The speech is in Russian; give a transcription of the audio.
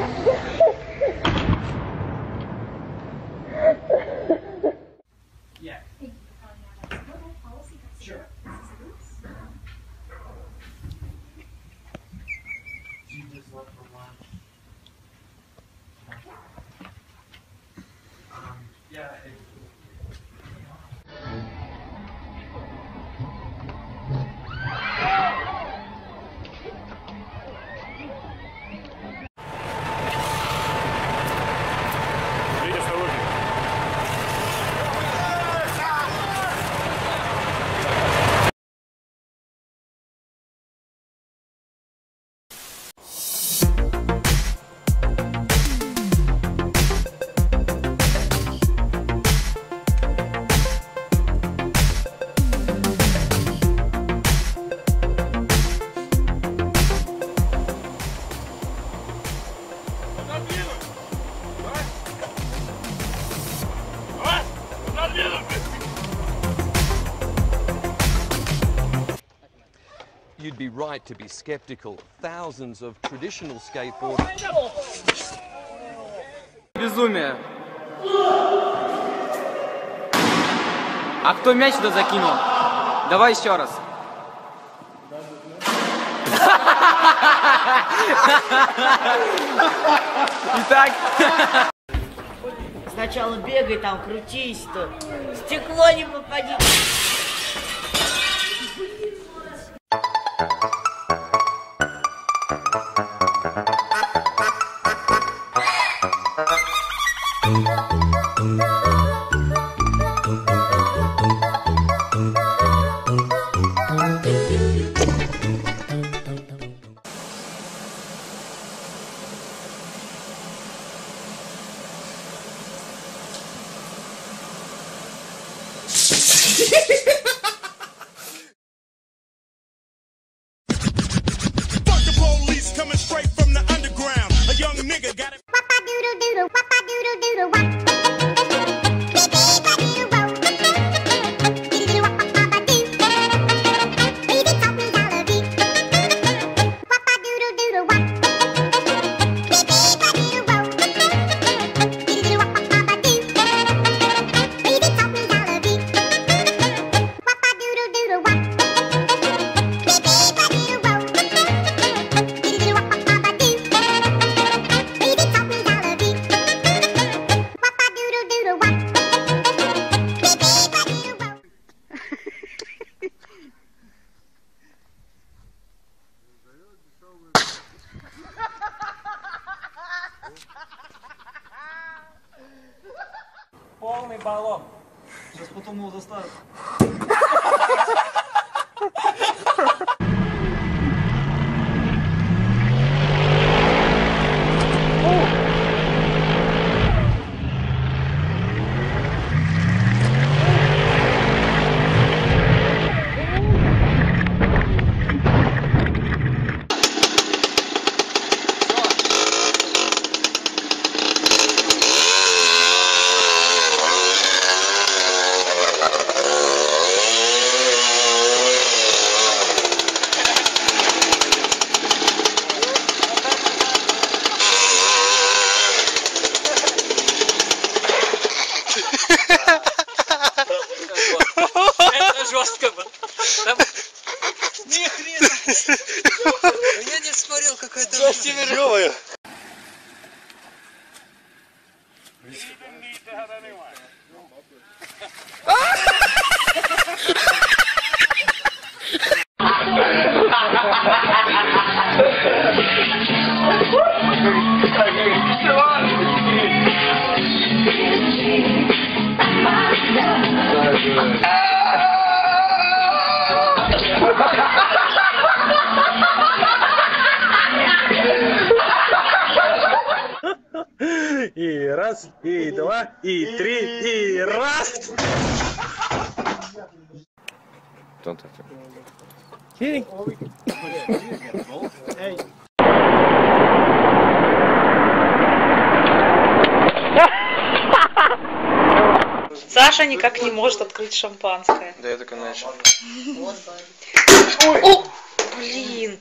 Yeah. be right to be skeptical. Thousands of traditional skateboarders. Безумие. А кто мяч туда закинул? Давай еще раз. Итак, Сначала бегай там, крутись то. Стекло не попади. Jesus. Сейчас потом его заставят. Я не смотрел, какая-то... Ё-моё. И раз, и два, и три, и раз. Саша никак не может открыть шампанское. Да я только начал. О, блин.